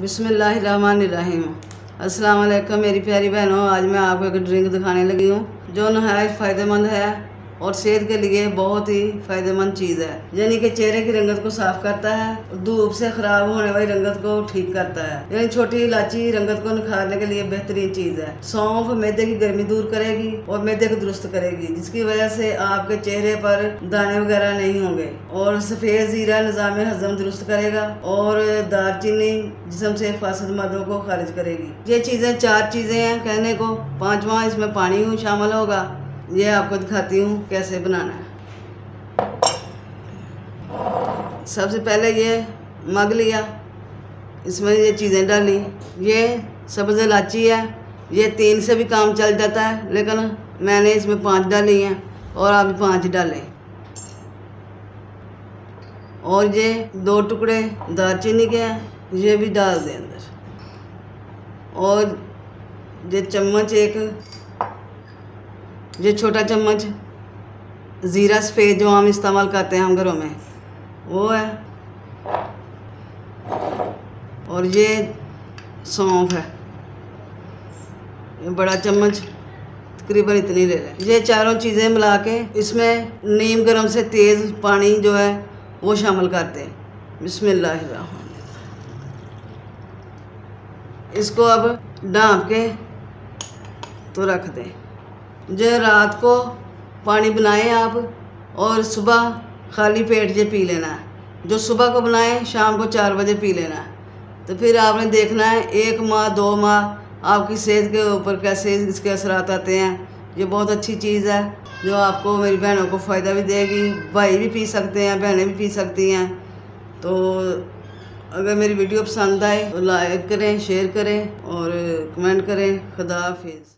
बिस्मिल्लाहिर्रहमानिर्रहीम। अस्सलाम वालेकुम मेरी प्यारी बहनों, आज मैं आपको एक ड्रिंक दिखाने लगी हूँ, जो नहायत फ़ायदेमंद है। और सेहत के लिए बहुत ही फ़ायदेमंद चीज़ है। यानी कि चेहरे की रंगत को साफ़ करता है, धूप से ख़राब होने वाली रंगत को ठीक करता है। यानी छोटी इलायची रंगत को निखारने के लिए बेहतरीन चीज़ है। सौंफ मैदे की गर्मी दूर करेगी और मैदे को दुरुस्त करेगी, जिसकी वजह से आपके चेहरे पर दाने वगैरह नहीं होंगे। और सफ़ेद ज़ीरा निज़ाम हजम दुरुस्त करेगा और दारचीनी जिसम से फासद मदों को खारिज करेगी। ये चीज़ें चार चीज़ें हैं कहने को। पाँचवा, इसमें पानी शामिल होगा। ये आपको दिखाती हूँ कैसे बनाना है। सबसे पहले ये मग लिया, इसमें ये चीज़ें डाली। ये सब्ज़ इलाची है, ये तीन से भी काम चल जाता है, लेकिन मैंने इसमें पाँच डाली हैं और आप पाँच डालें। और ये दो टुकड़े दालचीनी के हैं, ये भी डाल दें अंदर। और ये चम्मच एक ये छोटा चम्मच, ज़ीरा सफ़ेद जो हम इस्तेमाल करते हैं हम घरों में, वो है। और ये सौंफ है। ये बड़ा चम्मच तकरीबन इतनी ले लें। ये चारों चीज़ें मिला के इसमें नीम, गर्म से तेज़ पानी जो है, वो शामिल करते हैं। बिस्मिल्लाह इसको अब डाँप के तो रख दें। जो रात को पानी बनाएँ आप और सुबह खाली पेट जो पी लेना जो सुबह को बनाएँ, शाम को चार बजे पी लेना तो फिर आपने देखना है, एक माह, दो माह आपकी सेहत के ऊपर कैसे इसके असरात आते हैं। ये बहुत अच्छी चीज़ है, जो आपको मेरी बहनों को फ़ायदा भी देगी, भाई भी पी सकते हैं, बहनें भी पी सकती हैं। तो अगर मेरी वीडियो पसंद आए तो लाइक करें, शेयर करें और कमेंट करें। खुदा हाफिज़।